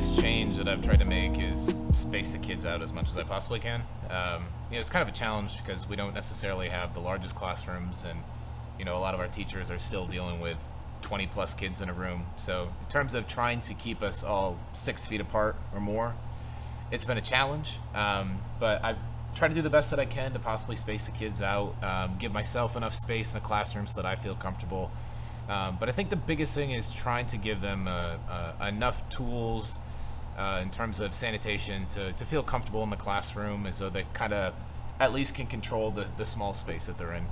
biggest change that I've tried to make is space the kids out as much as I possibly can. Um, you know, it's kind of a challenge because we don't necessarily have the largest classrooms, and you know, a lot of our teachers are still dealing with 20 plus kids in a room. So, in terms of trying to keep us all six feet apart or more, it's been a challenge. Um, but I've tried to do the best that I can to possibly space the kids out, um, give myself enough space in the classroom so that I feel comfortable. Um, but I think the biggest thing is trying to give them uh, uh, enough tools uh, in terms of sanitation to, to feel comfortable in the classroom as though they kind of at least can control the, the small space that they're in.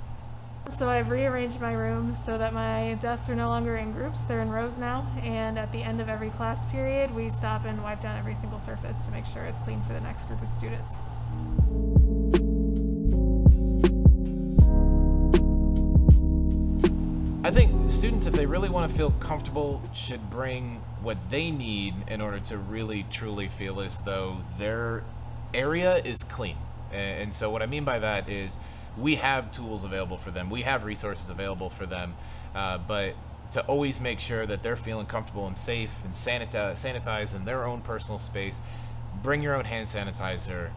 So I've rearranged my room so that my desks are no longer in groups, they're in rows now. And at the end of every class period, we stop and wipe down every single surface to make sure it's clean for the next group of students. I think students, if they really want to feel comfortable, should bring what they need in order to really truly feel as though their area is clean. And so, what I mean by that is we have tools available for them, we have resources available for them, uh, but to always make sure that they're feeling comfortable and safe and sanitize, sanitize in their own personal space. Bring your own hand sanitizer,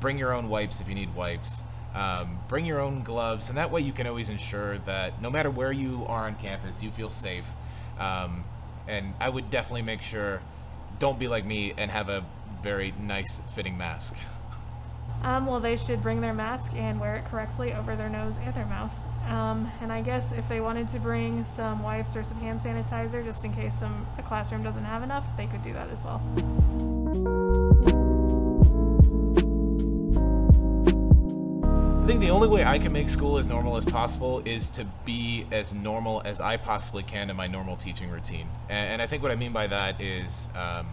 bring your own wipes if you need wipes. Um, bring your own gloves, and that way you can always ensure that no matter where you are on campus, you feel safe. Um, and I would definitely make sure, don't be like me and have a very nice fitting mask. Um, well, they should bring their mask and wear it correctly over their nose and their mouth. Um, and I guess if they wanted to bring some wipes or some hand sanitizer, just in case some a classroom doesn't have enough, they could do that as well. I think the only way I can make school as normal as possible is to be as normal as I possibly can in my normal teaching routine. And, I think what I mean by that is um,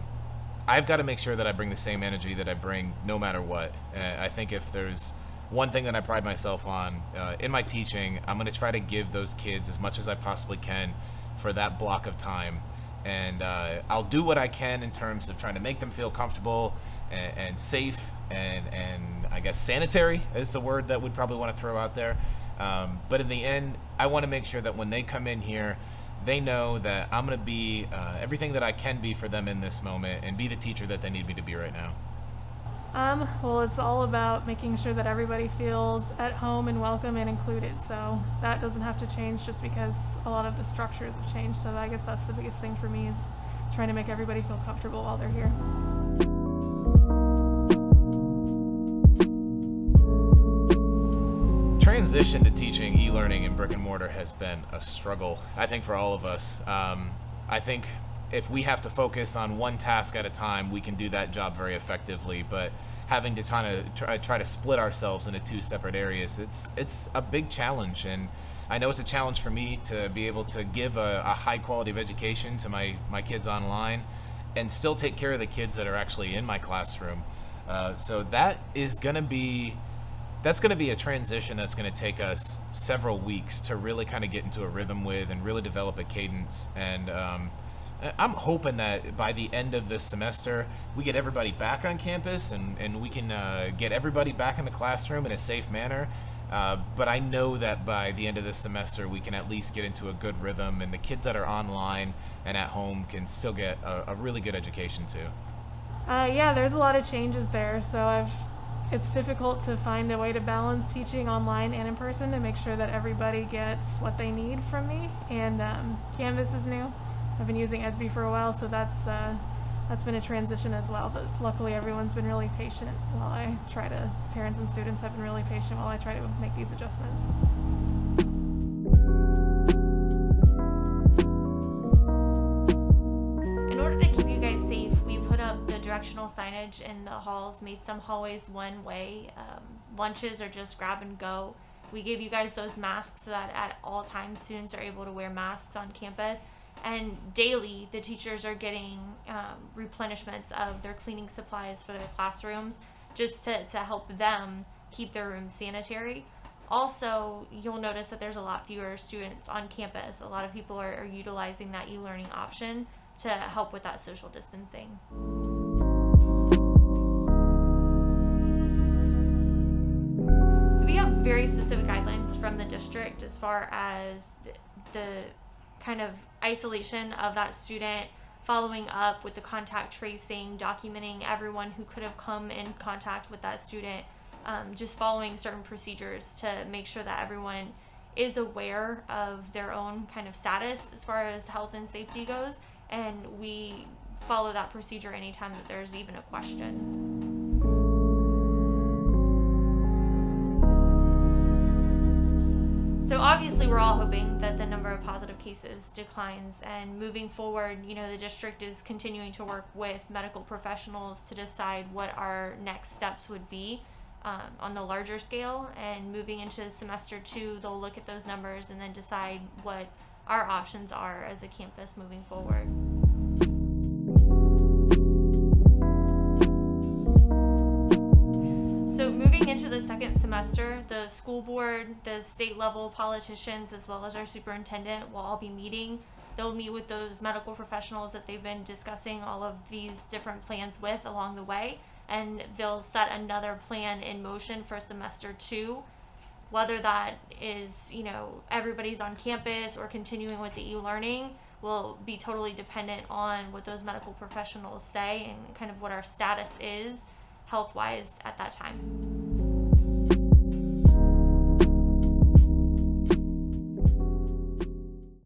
I've got to make sure that I bring the same energy that I bring no matter what. Uh, I think if there's one thing that I pride myself on uh, in my teaching, I'm going to try to give those kids as much as I possibly can for that block of time. And uh, I'll do what I can in terms of trying to make them feel comfortable and, and safe and, and I guess sanitary is the word that we'd probably want to throw out there. Um, but in the end, I want to make sure that when they come in here, they know that I'm going to be uh, everything that I can be for them in this moment and be the teacher that they need me to be right now. Um, well, it's all about making sure that everybody feels at home and welcome and included. So that doesn't have to change just because a lot of the structures have changed. So I guess that's the biggest thing for me is trying to make everybody feel comfortable while they're here. Transition to teaching e-learning in brick and mortar has been a struggle, I think, for all of us. Um, I think if we have to focus on one task at a time, we can do that job very effectively. But having to try to try, to split ourselves into two separate areas, it's it's a big challenge. And I know it's a challenge for me to be able to give a, a high quality of education to my my kids online, and still take care of the kids that are actually in my classroom. Uh, so that is going to be that's going to be a transition that's going to take us several weeks to really kind of get into a rhythm with and really develop a cadence. And um, I'm hoping that by the end of this semester, we get everybody back on campus and, and we can uh, get everybody back in the classroom in a safe manner. Uh, but I know that by the end of this semester, we can at least get into a good rhythm, and the kids that are online and at home can still get a, a really good education too. Uh, yeah, there's a lot of changes there. So I've it's difficult to find a way to balance teaching online and in person to make sure that everybody gets what they need from me. And um, Canvas is new. I've been using Edsby for a while, so that's uh, that's been a transition as well. But luckily, everyone's been really patient while I try to. Parents and students have been really patient while I try to make these adjustments. Directional signage in the halls, made some hallways one way. Um, lunches are just grab and go. We gave you guys those masks so that at all times students are able to wear masks on campus. And daily, the teachers are getting um, replenishments of their cleaning supplies for their classrooms just to, to help them keep their rooms sanitary. Also, you'll notice that there's a lot fewer students on campus. A lot of people are, are utilizing that e learning option to help with that social distancing. Specific guidelines from the district as far as the, the kind of isolation of that student following up with the contact tracing, documenting everyone who could have come in contact with that student, um, just following certain procedures to make sure that everyone is aware of their own kind of status as far as health and safety goes. And we follow that procedure anytime that there's even a question. Obviously, we're all hoping that the number of positive cases declines. And moving forward, you know, the district is continuing to work with medical professionals to decide what our next steps would be um, on the larger scale. And moving into semester two, they'll look at those numbers and then decide what our options are as a campus moving forward. Into the second semester, the school board, the state level politicians, as well as our superintendent will all be meeting. They'll meet with those medical professionals that they've been discussing all of these different plans with along the way, and they'll set another plan in motion for semester two. Whether that is, you know, everybody's on campus or continuing with the e-learning will be totally dependent on what those medical professionals say and kind of what our status is health wise at that time.